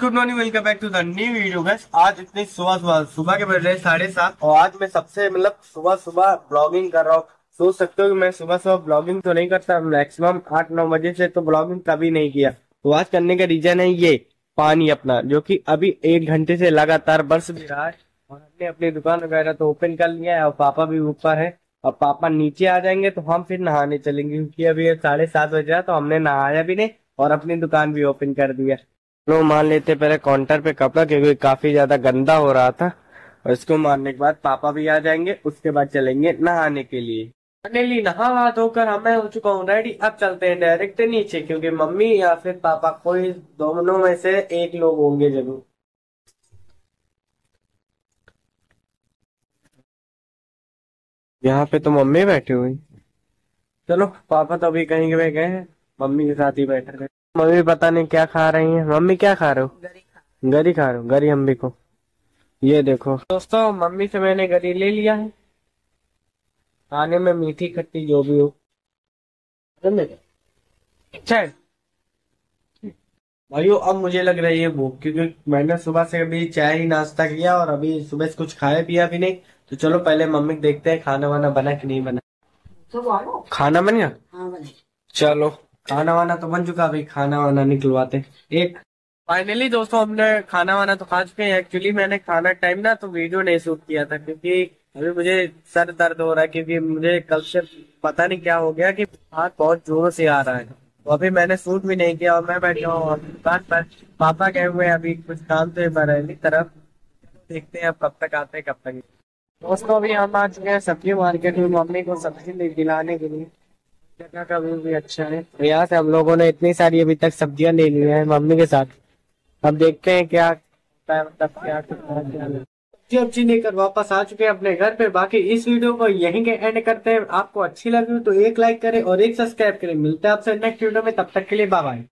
Good morning welcome back to the new video guys आज इतनी सुबह सुबह सुबह के बज रहे साढ़े सात, और आज मैं सबसे मतलब सुबह सुबह ब्लॉगिंग कर रहा हूँ। सोच सकते हो कि मैं सुबह सुबह ब्लॉगिंग तो नहीं करता मैक्सिमम आठ नौ बजे से तो ब्लॉगिंग कभी नहीं किया। तो आज करने का रीजन है ये, पानी अपना, जो कि अभी एक घंटे से लगातार बरस भी रहा है, और हमने अपनी दुकान वगैरह तो ओपन कर लिया है, और पापा भी ऊपर है। और पापा नीचे आ जाएँगे तो हम फिर नहाने चलेंगे, क्योंकि अभी साढ़े सात बज तो हमने नहाया भी नहीं, और अपनी दुकान भी ओपन कर दिया। लोग मान लेते पहले काउंटर पे कपड़ा, क्योंकि काफ़ी ज़्यादा गंदा हो रहा था। और इसको मारने के बाद पापा भी आ जाएँगे, उसके बाद चलेंगे नहाने के लिए। फाइनली नहा वहा धोकर हमें हो चुका हूँ रेडी अब चलते हैं डायरेक्ट नीचे, क्योंकि मम्मी या फिर पापा कोई दोनों में से एक लोग होंगे ज़रूर। यहाँ पे तो मम्मी बैठी हुई। चलो, पापा तो अभी कहीं गए गए मम्मी के साथ ही बैठे रहे। मम्मी पता नहीं क्या खा रही है। मम्मी क्या खा रहे हो? गरी खा। रहे हो गरी अम्बी को। ये देखो। दोस्तों मम्मी से मैंने गरी ले लिया है। खाने में मीठी खट्टी जो भी हो। भाइयों अब मुझे लग रही है भूख क्योंकि मैंने सुबह से अभी चाय ही नाश्ता किया और अभी सुबह से कुछ खाया पिया भी नहीं। तो चलो पहले मम्मी देखते हैं खाना वाना बना कि नहीं बना। तो खाना बन गया? हाँ चलो। खाना वाना तो बन चुका अभी खाना वाना निकलवाते एक फाइनली दोस्तों, हमने खाना वाना तो खा चुके हैं। एक्चुअली मैंने खाना टाइम ना तो वीडियो नहीं शूट किया था, क्योंकि अभी मुझे सर दर्द हो रहा है, क्योंकि मुझे कल से पता नहीं क्या हो गया कि हाथ बहुत ज़ोर से आ रहा है। तो अभी मैंने शूट भी नहीं किया और मैं बैठा हूँ दुकान पर। पापा गए हुए अभी, कुछ काम से बरेली तरफ़। देखते हैं अब कब तक आते हैं, कब तक दोस्तों अभी हम आ चुके हैं सब्ज़ी मार्केट में मम्मी को सब्ज़ी दिलाने के लिए। जगह का व्यू भी अच्छा है। तो यहाँ से हम लोगों ने इतनी सारी अभी तक सब्ज़ियाँ ले ली है मम्मी के साथ। अब देखते हैं क्या मतलब क्या सब्ज़ी वब्जी लेकर वापस आ चुके हैं अपने घर पे। बाकी इस वीडियो को यहीं के एंड करते हैं। आपको अच्छी लगी तो एक लाइक करें और एक सब्सक्राइब करें। मिलते हैं आपसे नेक्स्ट वीडियो में। तब तक के लिए बाय बाय